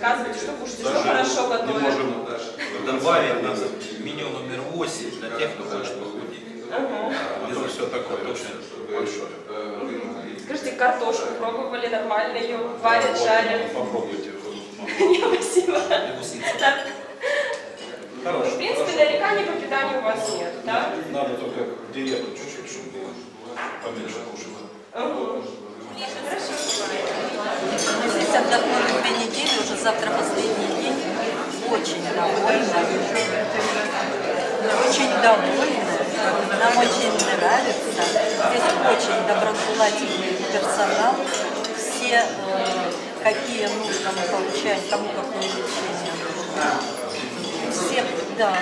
Мы можем добавить на меню номер 8 для тех, кто хочет похудеть. Это все такое очень большое. Скажите, картошку пробовали нормально ее варят, жарят? Попробуйте. Спасибо. В Хорошо. принципе, нареканий по питанию у вас нет, да? Надо только диету чуть-чуть, чтобы было поменьше кушать. Хорошо. Здесь отдохнули две недели, уже завтра последний день. Очень довольна. Очень довольна. Нам очень нравится. Здесь очень доброжелательный персонал. Все, э, какие нужно, мы получаем, кому какое лечение. Все, да,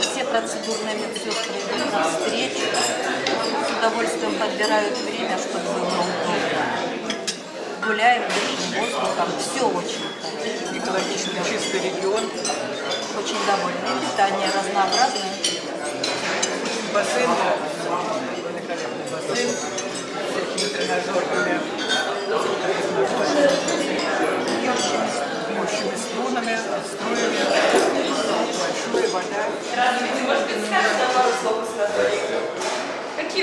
все процедурные медсестры идут на встречу. С удовольствием подбирают время, чтобы было удобно гуляем, дышим воздухом, все очень хорошо. экологично чистый регион, Очень довольны. Питание разнообразное. бассейн, бассейн, с всякими тренажерными, мощными струнами, струями, большой вода. Здравствуйте, может быть, скажете нам пару слов о санатории?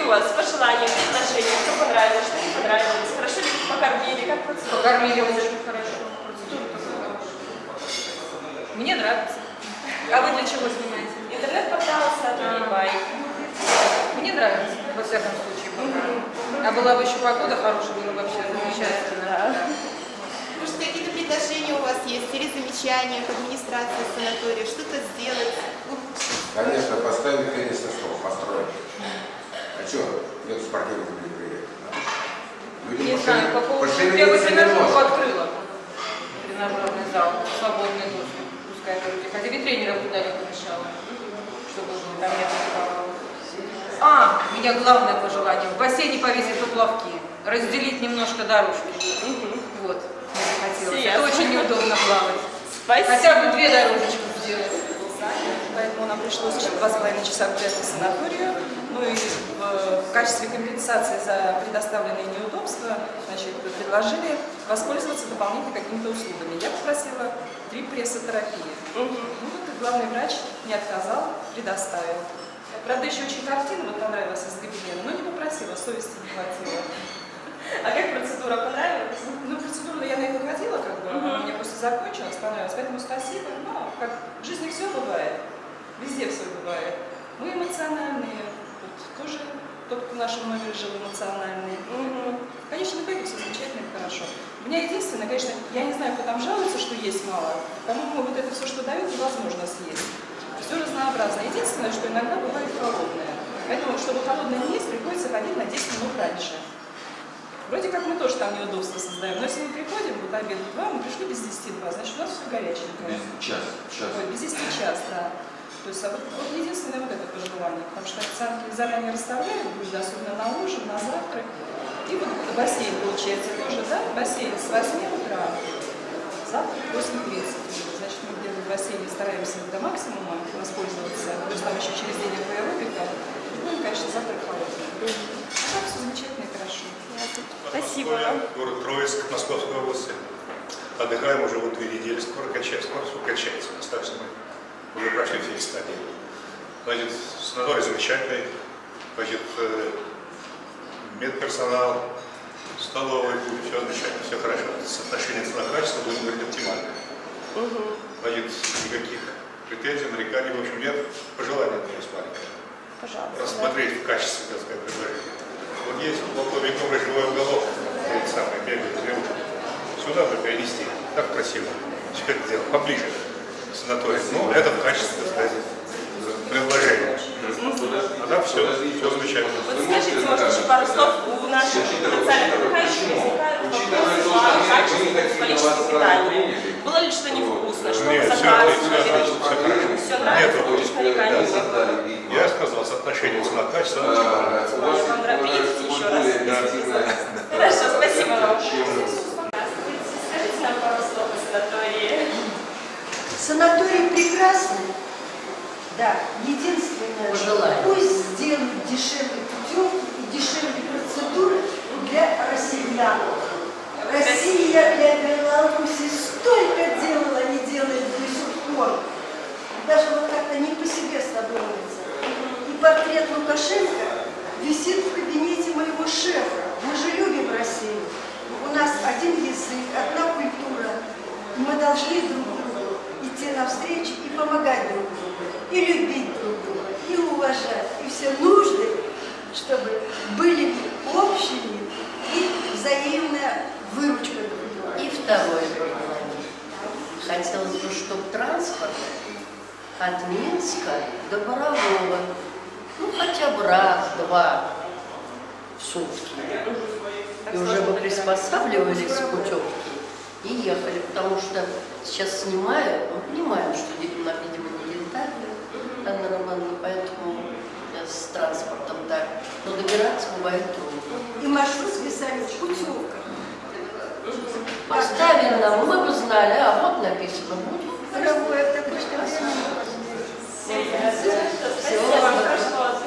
Вас пожелания, предложения, что понравилось, что не понравилось? Хорошо ли покормили, как процедура? Покормили очень хорошо. Процедура хорошая. Мне нравится. А вы для чего снимаете? Интернет-портал Санаторий Бай. Мне нравится, во всяком случае, пока. А была бы еще погода хорошая, было бы вообще замечательно. Да. Может, какие-то предложения у вас есть или замечания к администрации санатория, что-то сделать? Конечно, поставить теннисный стол, построить. А что, нет спортивных мероприятий? Люди Не знаю, по поводу... Я бы тренажерку открыла. Тренажерный зал, свободный доступ. Пускай люди. Хотя бы. Чтобы там нет никого. А, у меня главное пожелание. В бассейне повесить поплавки. Разделить немножко дорожки. Вот. Мне захотелось. Все Это очень неудобно плавать. Спасибо. Хотя бы две дорожечки сделать. Нам пришлось два с половиной часа гулять по санаторию. Ну и в, в качестве компенсации за предоставленные неудобства значит, предложили воспользоваться дополнительно какими-то услугами. Я попросила три прессотерапии. Ну вот и главный врач не отказал, предоставил. Правда, еще очень картина вот понравилась из Гобелена, но не попросила, совести не хватило. А как процедура понравилась? Ну, процедуру я на это ходила, как бы, она у меня после закончилась, понравилось, поэтому спасибо. Но как в жизни все бывает, везде все бывает. Мы эмоциональные, вот тоже тот, кто в нашем номере жил эмоциональный. В конечном итоге все замечательно и хорошо. У меня единственное, конечно, я не знаю, кто там жалуется, что есть мало. По-моему, вот это все, что дают, невозможно съесть. Все разнообразно. Единственное, что иногда бывает холодное. Поэтому, чтобы холодное не есть, приходится ходить на 10 минут раньше. Вроде как мы тоже там неудобства создаем, но если мы приходим, вот обед в 2, мы пришли без 10 2, значит у нас все горяченькое. Час, час. Ой, без 10 час, да. То есть а вот, вот единственное вот это пожелание, потому что официантки заранее расставляют блюда, особенно на ужин, на завтрак. И вот бассейн получается тоже, да, бассейн с 8 утра, завтрак 8.30. Значит, мы где-то в бассейне стараемся до максимума воспользоваться, плюс там еще через день аэробика. Ну и, конечно, завтрак холодный. А так все замечательно и хорошо. Спасибо вам. Город Троицк, Московской области. Отдыхаем уже вот две недели, скоро качается, скоро все качается. мы уже прошли все эти стадии. Значит, санаторий замечательный, значит, э, медперсонал, столовый, все замечательно, все хорошо. Соотношение цена-качество, будем говорить, оптимальное. Значит, никаких претензий, нареканий, в общем, нет. Пожелания от меня маленькое Пожалуйста. рассмотреть в качестве, так сказать, предложения. Вот есть в полковниковый живой уголок, самый бегает. Сюда бы перенести. Так красиво. Все это дело поближе санаторию. Ну, это в качестве, так сказать, предложения. А так все, все замечательно. Вот скажите, может, еще пару слов у наших потенциальных отдыхающих возникают вопросы по качеству, количеству питания. Было ли что невкусно, что вы Нет, все заказывали? дешевле путевки и дешевле процедуры для россиян. Россия для Беларуси столько делала, не делает до сих пор. Даже вот как-то не по себе становится. И портрет Лукашенко висит в кабинете моего шефа. Мы же любим Россию. У нас один язык, одна культура. Мы должны друг другу идти навстречу и помогать друг другу, и любить друг друга, и уважать, и все. Ну чтобы были общими и взаимная выручка. И второе. Хотелось бы, чтобы транспорт от Минска до Борового, ну хотя бы раз-два в сутки, и уже бы приспосабливались к путевке и ехали, потому что сейчас снимаю, мы понимаем, что видимо, видимо не рентабельно, Анна Романовна, поэтому с транспортом так. Но добираться бывает трудно. И маршрут списали с путевкой. Поставили нам, мы бы знали, а вот написано будет. Дорогое, так что Спасибо вам, хорошо.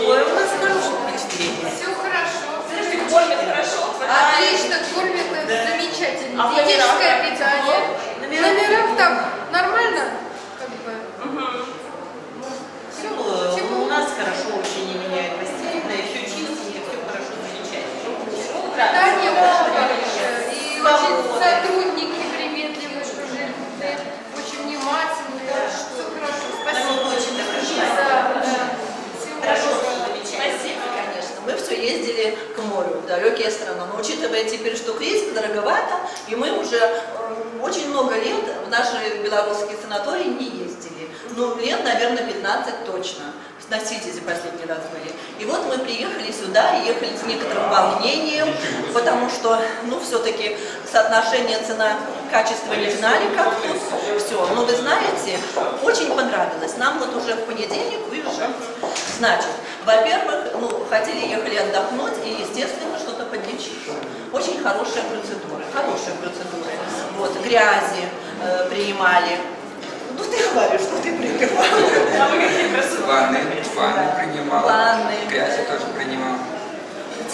Ой, у нас хорошее впечатление. Все хорошо. Слушайте, кормят хорошо. Отлично, кормят замечательно. А в Диетическое номерах? питание. В номерах так нормально? Как бы. Все, Тепло. У нас хорошо очень не меняет постельное, все чистенько, все хорошо, замечательно. Питание очень. И очень сотрудники приветливые, дружелюбные, очень внимательные. Все хорошо. Спасибо. Нам очень Да, да. Всего Хорошо, замечательно, конечно. Мы все ездили к морю, в далекие страны. Но учитывая теперь, что кризис, дороговато, и мы уже э, очень много лет в наши белорусские санатории не ездили. Ну, лет, наверное, 15 точно. На Ситизе последний раз были. И вот мы приехали сюда, ехали с некоторым волнением, потому что, ну, все-таки соотношение цена-качество не знали, как тут все. Но вы знаете, очень понравилось. Нам вот уже в понедельник выезжать. Значит, во-первых, ну, хотели, ехали отдохнуть и, естественно, что-то подлечить. Очень хорошая процедура, хорошая процедура. Вот, грязи э, принимали. Ну, ты говоришь, что ты принимала. А вы какие красоты? Ванны, ванны принимал. Ванны. Грязи тоже принимал.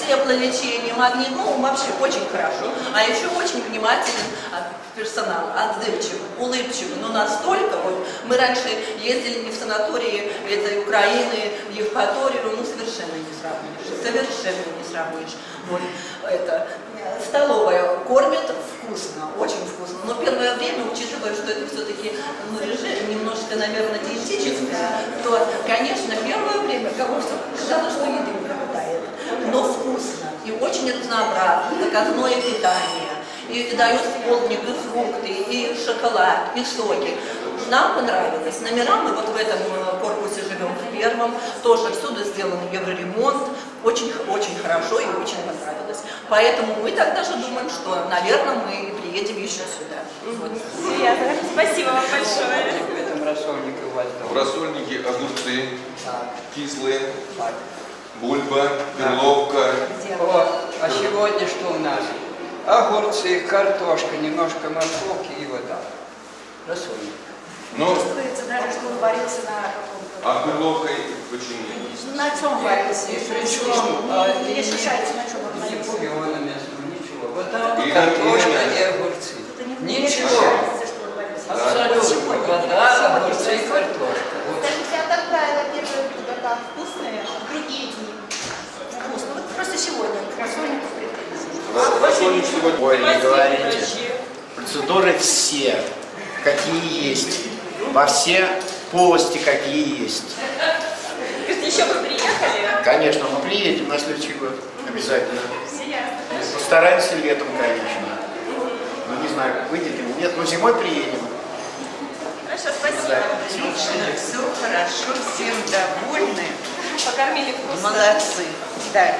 Теплолечение, магнит, ну, вообще очень хорошо. А еще очень внимателен персонал, отзывчивый, улыбчивый. Ну, настолько, вот, мы раньше ездили не в санатории этой Украины, в Евпаторию, ну, совершенно не сравнишь, совершенно не сравнишь. Вот, это, столовая кормит вкусно, очень вкусно. Но первое время, учитывая, что это все-таки ну, режим немножко, наверное, диетическое, то, конечно, первое время кому-то казалось, что еды не хватает. Но вкусно и очень разнообразно, заказное питание. И дают в полдник и фрукты, и шоколад, и соки. Нам понравилось. Номера мы вот в этом э, корпусе живем в первом. Тоже всюду сделан евроремонт. Очень, очень хорошо и очень понравилось. Поэтому мы так даже думаем, что, наверное, мы приедем еще сюда. Вот. Приятно. Спасибо вам большое. В рассольнике у вас В рассольнике огурцы, кислые, бульба, перловка. О, а сегодня что у нас? Огурцы, картошка, немножко морковки и вода. Рассольник. Ну, Чувствуется даже, что он варился на каком-то... а перловкой почему? На чем варился? Причем, а, Не и- решается, на чем он Не варился. бульона мясного, ничего. Вода, И картошка мясо. и огурцы. Не Ничего. Абсолютно. Вода, огурцы и картошка. Вот. Скажите, а как правило первое блюдо как? Вкусное? Другие дни? Вкусно. Вот просто сегодня к рассольнику претензий. Рассольник сегодня. Ой, не говорите. Процедуры все, какие есть. Во все полости, какие есть. Еще вы приехали? Конечно, мы приедем на следующий год. Обязательно. Постараемся летом, конечно. Ну, не знаю, выйдет или нет, но зимой приедем. Хорошо, спасибо. Все хорошо, всем довольны. Покормили вкусно. Молодцы. Да.